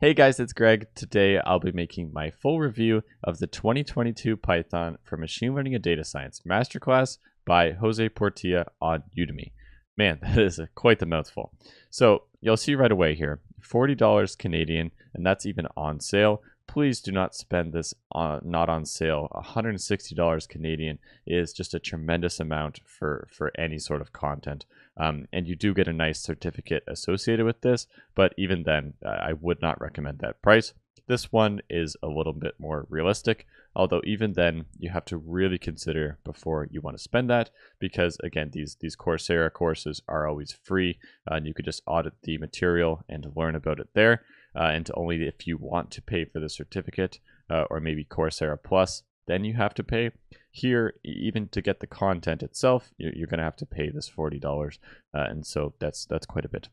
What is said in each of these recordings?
Hey guys, it's Greg. Today I'll be making my full review of the 2022 Python for Machine Learning and Data Science Masterclass by Jose Portilla on Udemy. Man, that is a, quite the mouthful. So you'll see right away here, $40 Canadian, and that's even on sale. Please do not spend this on not on sale. $160 Canadian is just a tremendous amount for, for any sort of content. Um, and you do get a nice certificate associated with this, but even then, I would not recommend that price. This one is a little bit more realistic, although even then, you have to really consider before you want to spend that, because again, these these Coursera courses are always free, uh, and you could just audit the material and learn about it there. Uh, and only if you want to pay for the certificate, uh, or maybe Coursera Plus, then you have to pay. Here, even to get the content itself, you're, going to have to pay this forty dollars, uh, and so that's that's quite a bit.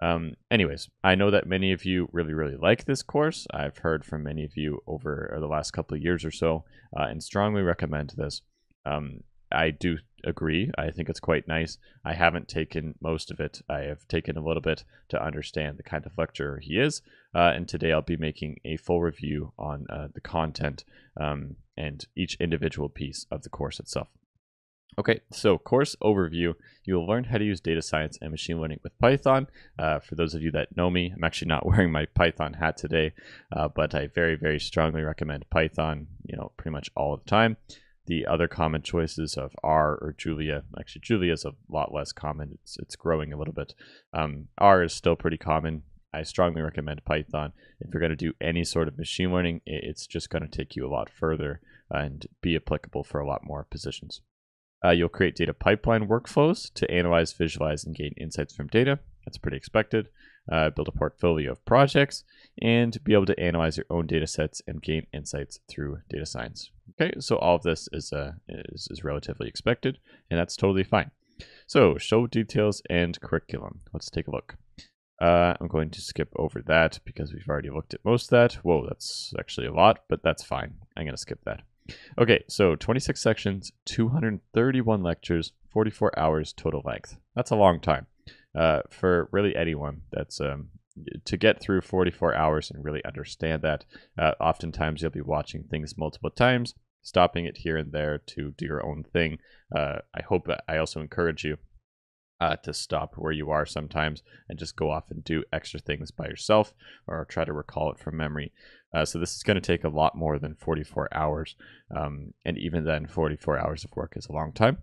Um, anyways, I know that many of you really really like this course. I've heard from many of you over the last couple of years or so, uh, and strongly recommend this. Um, I do agree. I think it's quite nice. I haven't taken most of it. I have taken a little bit to understand the kind of lecturer he is. Uh, and today I'll be making a full review on uh, the content um, and each individual piece of the course itself. Okay, so course overview. You'll learn how to use data science and machine learning with Python. Uh, for those of you that know me, I'm actually not wearing my Python hat today, uh, but I very, very strongly recommend Python, you know, pretty much all the time the other common choices of R or Julia. Actually, Julia is a lot less common. It's it's growing a little bit. Um, R is still pretty common. I strongly recommend Python. If you're going to do any sort of machine learning, it's just going to take you a lot further and be applicable for a lot more positions. Uh, you'll create data pipeline workflows to analyze, visualize, and gain insights from data. That's pretty expected. Uh, build a portfolio of projects and be able to analyze your own data sets and gain insights through data science. Okay, so all of this is, uh, is, is relatively expected, and that's totally fine. So show details and curriculum. Let's take a look. Uh, I'm going to skip over that because we've already looked at most of that. Whoa, that's actually a lot, but that's fine. I'm going to skip that. Okay, so 26 sections, 231 lectures, 44 hours total length. That's a long time uh, for really anyone. That's um, to get through 44 hours and really understand that. Uh, oftentimes, you'll be watching things multiple times, stopping it here and there to do your own thing. Uh, I hope I also encourage you uh, to stop where you are sometimes and just go off and do extra things by yourself or try to recall it from memory. Uh, so this is going to take a lot more than 44 hours. Um, and even then, 44 hours of work is a long time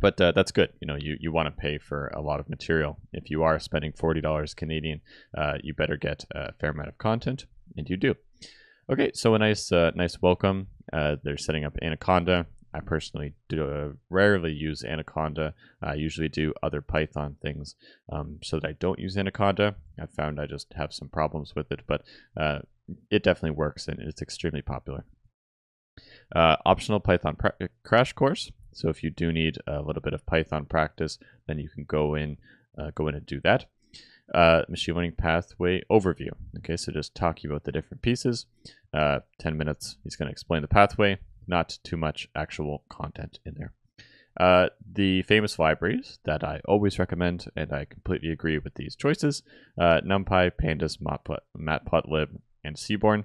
but uh, that's good. You know, you, you want to pay for a lot of material. If you are spending forty dollars Canadian, uh, you better get a fair amount of content, and you do. Okay, so a nice uh, nice welcome. Uh, they're setting up Anaconda. I personally do uh, rarely use Anaconda. I usually do other Python things, um, so that I don't use Anaconda. I found I just have some problems with it, but uh, it definitely works and it's extremely popular. optional Python crash course. So if you do need a little bit of Python practice, then you can go in, uh, go in and do that. Uh, machine learning pathway overview. Okay, so just talking about the different pieces. Uh, 10 minutes, he's going to explain the pathway, not too much actual content in there. Uh, the famous libraries that I always recommend, and I completely agree with these choices, uh, NumPy, Pandas, Matplotlib, and Seaborn.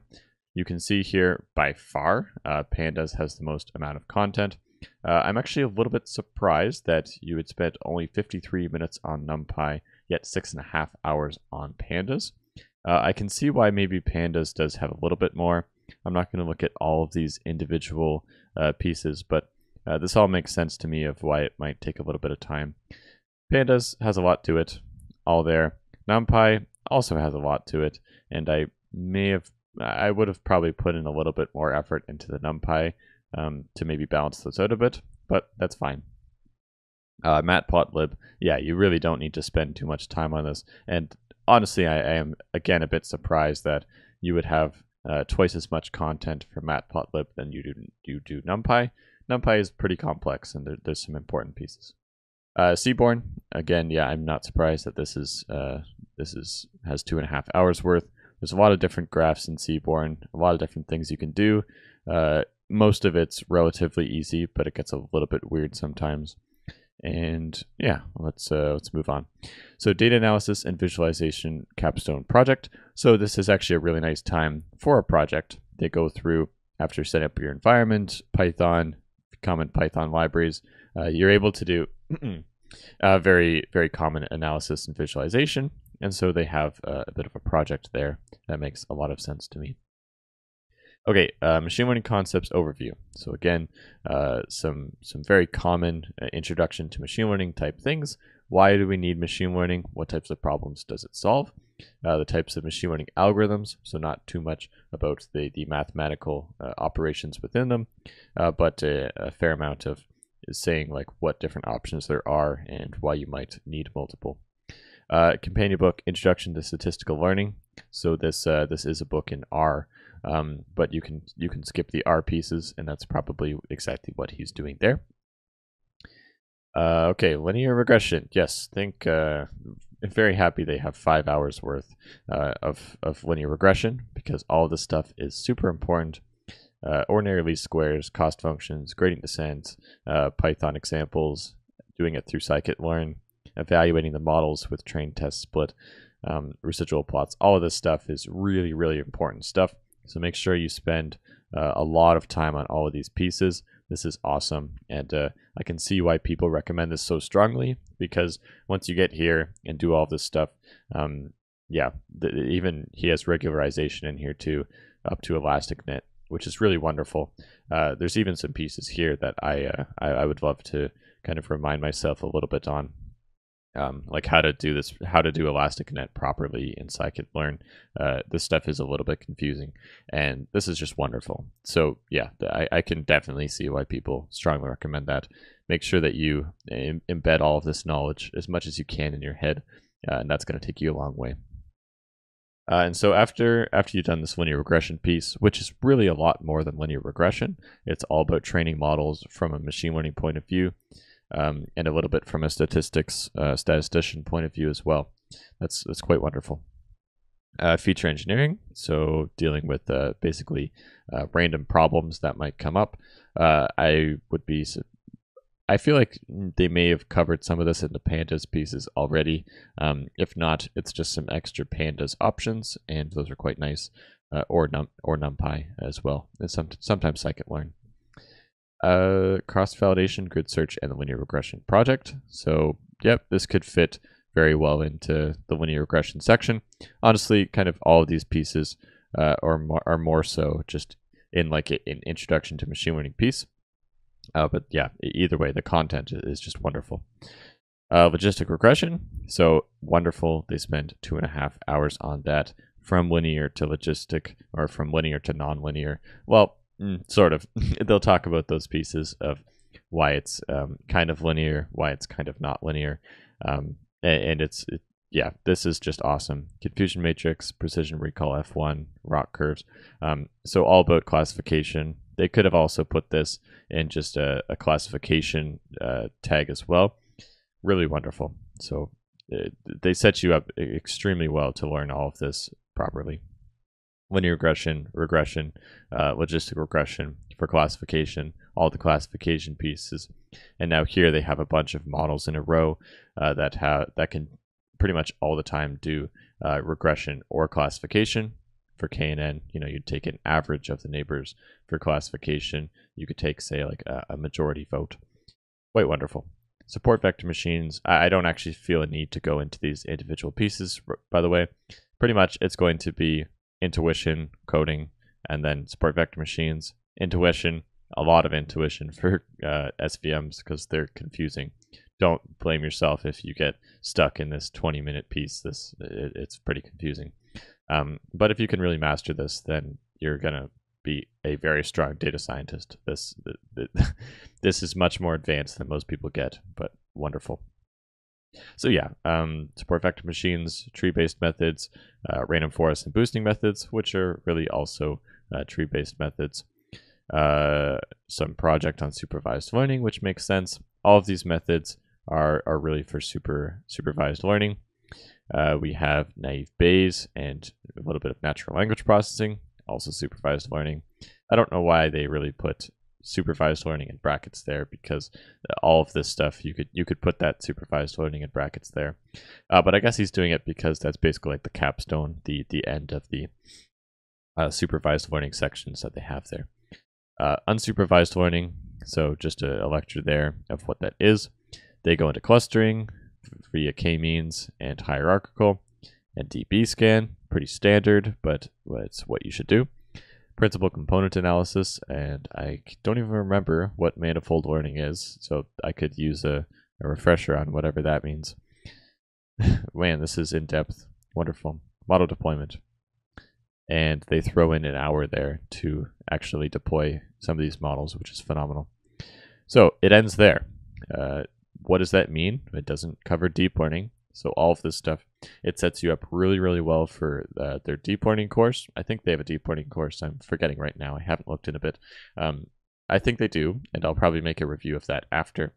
You can see here by far, uh, Pandas has the most amount of content. Uh, I'm actually a little bit surprised that you had spent only 53 minutes on NumPy, yet six and a half hours on Pandas. Uh, I can see why maybe Pandas does have a little bit more. I'm not going to look at all of these individual uh, pieces, but uh, this all makes sense to me of why it might take a little bit of time. Pandas has a lot to it, all there. NumPy also has a lot to it, and I may have, I would have probably put in a little bit more effort into the NumPy um, to maybe balance those out a bit, but that's fine. Uh, Matplotlib, yeah, you really don't need to spend too much time on this. And honestly, I, I am again a bit surprised that you would have uh, twice as much content for Matplotlib than you do you do NumPy. NumPy is pretty complex, and there, there's some important pieces. Uh, Seaborn, again, yeah, I'm not surprised that this is uh, this is has two and a half hours worth. There's a lot of different graphs in Seaborn, a lot of different things you can do. Uh, most of it's relatively easy, but it gets a little bit weird sometimes. And yeah, let's uh, let's move on. So data analysis and visualization capstone project. So this is actually a really nice time for a project. They go through after setting up your environment, Python, common Python libraries. Uh, you're able to do uh, very very common analysis and visualization, and so they have uh, a bit of a project there that makes a lot of sense to me. Okay, uh, machine learning concepts overview. So again, uh, some some very common uh, introduction to machine learning type things. Why do we need machine learning? What types of problems does it solve? Uh, the types of machine learning algorithms. So not too much about the the mathematical uh, operations within them, uh, but a, a, fair amount of saying like what different options there are and why you might need multiple. companion book Introduction to Statistical Learning. So this this is a book in R. Um, but you can you can skip the R pieces, and that's probably exactly what he's doing there. Uh, okay, linear regression. Yes, think uh, very happy they have five hours worth uh, of of linear regression because all this stuff is super important. Uh, ordinary least squares, cost functions, gradient descent, uh, Python examples, doing it through scikit-learn, evaluating the models with train test split, um, residual plots. All of this stuff is really, really important stuff. So make sure you spend uh, a lot of time on all of these pieces. This is awesome. And uh, I can see why people recommend this so strongly because once you get here and do all this stuff, um, yeah, even he has regularization in here too, up to elastic ElasticNet, which is really wonderful. Uh, there's even some pieces here that I, uh, I, I would love to kind of remind myself a little bit on um, like how to do this, how to do ElasticNet properly in scikit-learn. Uh, this stuff is a little bit confusing, and this is just wonderful. So yeah, I, I can definitely see why people strongly recommend that. Make sure that you Im- embed all of this knowledge as much as you can in your head, uh, and that's going to take you a long way. Uh, and so after after you've done this linear regression piece, which is really a lot more than linear regression, it's all about training models from a machine learning point of view um, and a little bit from a statistics uh, statistician point of view as well. That's that's quite wonderful. Uh, feature engineering, so dealing with uh, basically uh, random problems that might come up. Uh, I would be, I feel like they may have covered some of this in the pandas pieces already. Um, if not, it's just some extra pandas options, and those are quite nice. Uh, or num or numpy as well, and some sometimes scikit-learn uh, cross validation, grid search, and the linear regression project. So, yep, this could fit very well into the linear regression section. Honestly, kind of all of these pieces uh, are, more, are more so just in like an introduction to machine learning piece. Uh, but yeah, either way, the content is just wonderful. Uh, logistic regression, so wonderful. They spend two and a half hours on that from linear to logistic or from linear to nonlinear. Well, Mm, sort of. They'll talk about those pieces of why it's um, kind of linear, why it's kind of not linear, um, and, and, it's it, yeah, this is just awesome. Confusion matrix, precision recall F1, ROC curves. Um, so all about classification. They could have also put this in just a, a classification uh, tag as well. Really wonderful. So uh, they set you up extremely well to learn all of this properly linear regression, regression, uh, logistic regression for classification, all the classification pieces. And now here they have a bunch of models in a row uh, that have that can pretty much all the time do uh, regression or classification. For KNN, you know, you'd take an average of the neighbors. For classification, you could take, say, like a, a majority vote. Quite wonderful. Support vector machines. I, I don't actually feel a need to go into these individual pieces, by the way. Pretty much it's going to be intuition, coding, and then support vector machines. Intuition, a lot of intuition for uh, SVMs because they're confusing. Don't blame yourself if you get stuck in this 20 minute piece. This it, it's pretty confusing. Um, but if you can really master this, then you're gonna be a very strong data scientist. This this is much more advanced than most people get, but wonderful. So yeah, um, support vector machines, tree-based methods, uh, random forest and boosting methods, which are really also uh, tree-based methods. Uh, some project on supervised learning, which makes sense. All of these methods are, are really for super supervised learning. Uh, we have naive Bayes and a little bit of natural language processing, also supervised learning. I don't know why they really put supervised learning in brackets there because all of this stuff you could you could put that supervised learning in brackets there. Uh, but I guess he's doing it because that's basically like the capstone, the the end of the uh, supervised learning sections that they have there. Uh, unsupervised learning, so just a, a lecture there of what that is. They go into clustering via k-means and hierarchical and DBSCAN, pretty standard, but it's what you should do principal component analysis, and I don't even remember what manifold learning is, so I could use a, a refresher on whatever that means. Man, this is in depth. Wonderful. Model deployment. And they throw in an hour there to actually deploy some of these models, which is phenomenal. So it ends there. Uh, what does that mean? It doesn't cover deep learning. So all of this stuff, it sets you up really, really well for uh, their deep learning course. I think they have a deep learning course. I'm forgetting right now. I haven't looked in a bit. Um, I think they do, and I'll probably make a review of that after.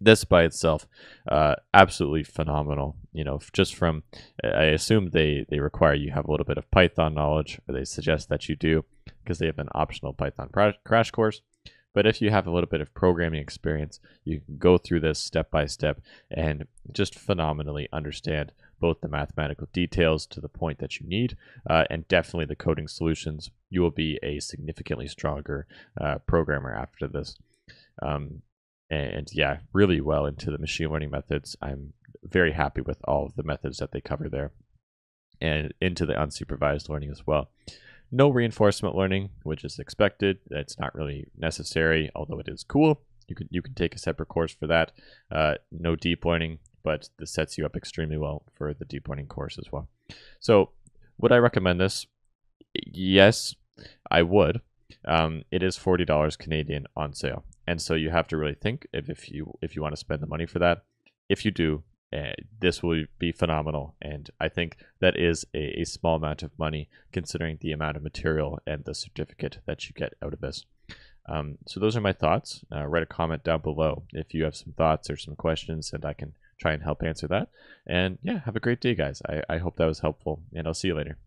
This by itself, uh, absolutely phenomenal. You know, just from, I assume they they require you have a little bit of Python knowledge, or they suggest that you do, because they have an optional Python crash course. But if you have a little bit of programming experience, you can go through this step by step and just phenomenally understand both the mathematical details to the point that you need uh, and definitely the coding solutions. You will be a significantly stronger uh, programmer after this. Um, and yeah, really well into the machine learning methods. I'm very happy with all of the methods that they cover there and into the unsupervised learning as well. No reinforcement learning, which is expected. It's not really necessary, although it is cool. You can you can take a separate course for that. Uh, no deep learning, but this sets you up extremely well for the deep learning course as well. So, would I recommend this? Yes, I would. Um, it is forty dollars Canadian on sale, and so you have to really think if, if you if you want to spend the money for that. If you do, uh, this will be phenomenal. And I think that is a, a, small amount of money considering the amount of material and the certificate that you get out of this. Um, so those are my thoughts. Uh, write a comment down below if you have some thoughts or some questions, and I can try and help answer that. And yeah, have a great day, guys. I, I hope that was helpful, and I'll see you later.